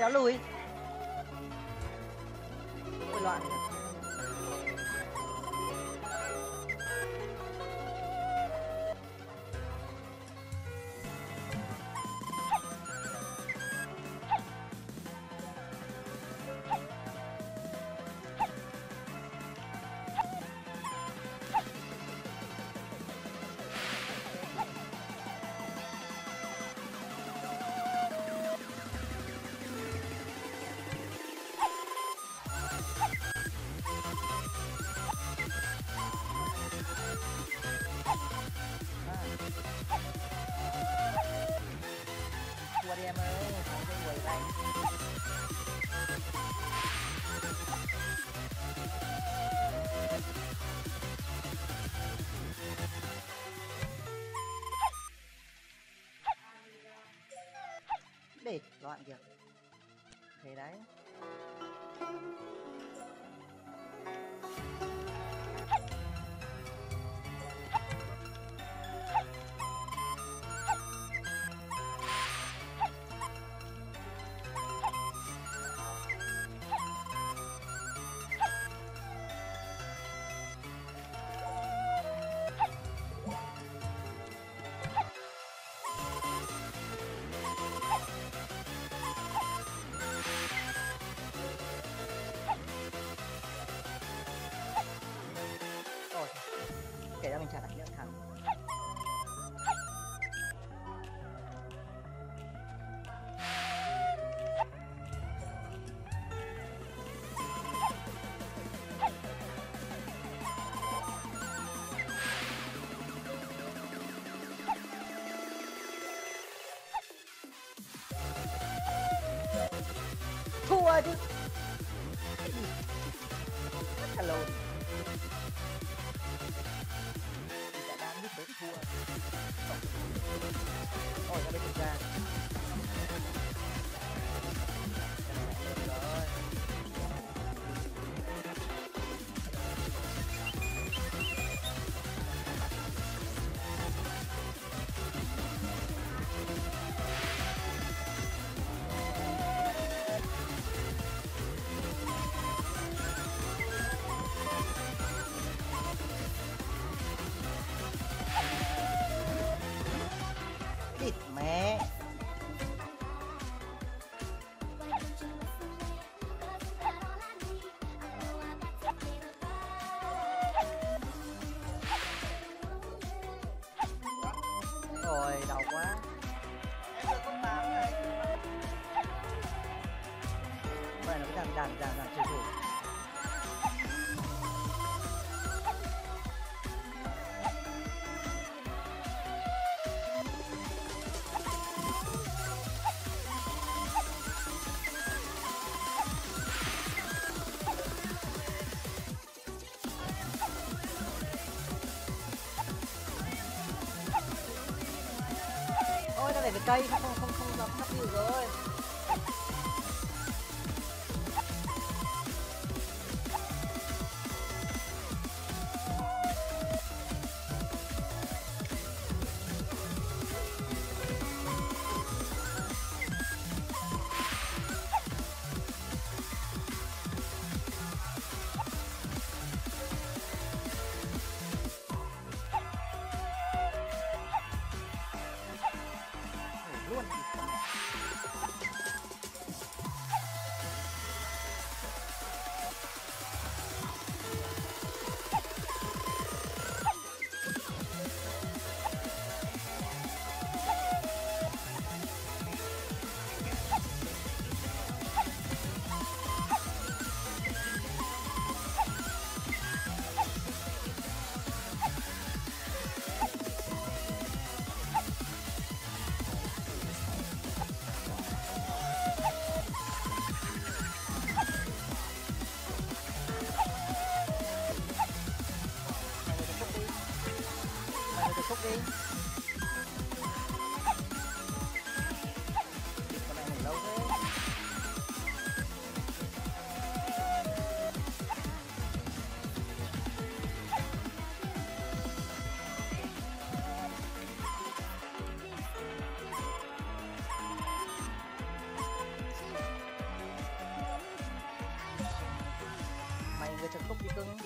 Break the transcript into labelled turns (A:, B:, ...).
A: đéo lùi Ôi loạn đoạn kìa. Thế đấy. 给他们一下来，让他。ทัวร์ดิฮัลโหล Who là ôi nó để cái cây không không không không dám sắp được rồi. Phúc đi Con này lâu thế Mày người thật Phúc đi cưng